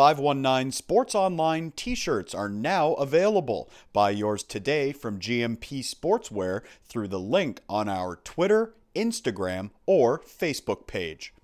519 Sports Online t shirts are now available. Buy yours today from GMP Sportswear through the link on our Twitter, Instagram, or Facebook page.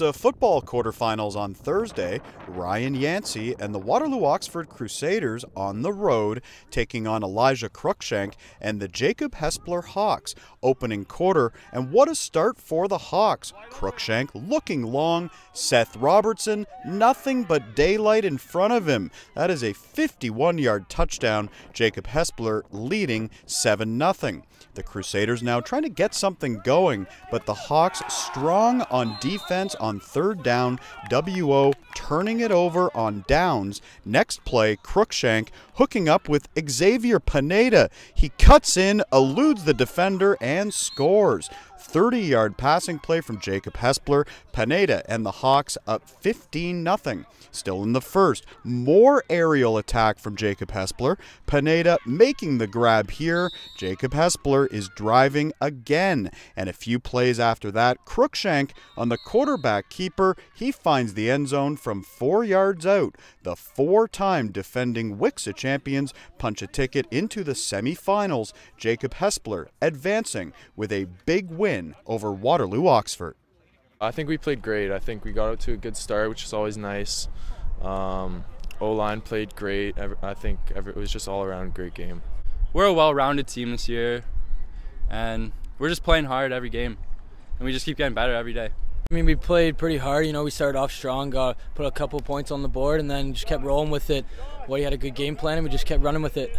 Football quarterfinals on Thursday. Ryan Yancey and the Waterloo Oxford Crusaders on the road, taking on Elijah Cruikshank and the Jacob Hespeler Hawks. Opening quarter, and what a start for the Hawks. Cruikshank looking long, Seth Robertson, nothing but daylight in front of him. That is a 51 yard touchdown. Jacob Hespeler leading 7 0. The Crusaders now trying to get something going, but the Hawks strong on defense on third down. WO turning it over on downs. Next play, Cruikshank hooking up with Xavier Pineda. He cuts in, eludes the defender, and scores. 30 yard passing play from Jacob Hespeler. Pineda and the Hawks up 15 0. Still in the first, more aerial attack from Jacob Hespeler. Pineda making the grab here. Jacob Hespeler is driving again. And a few plays after that, Cruikshank on the quarterback keeper. He finds the end zone from four yards out. The four time defending WCSSAA champions punch a ticket into the semifinals. Jacob Hespeler advancing with a big win over Waterloo Oxford. I think we played great. I think we got out to a good start, which is always nice. Um, o line played great. I think it was just all around a great game. We're a well rounded team this year, and we're just playing hard every game, and we just keep getting better every day. I mean, we played pretty hard. You know, we started off strong, got put a couple points on the board, and then just kept rolling with it. Well, he had a good game plan, and we just kept running with it.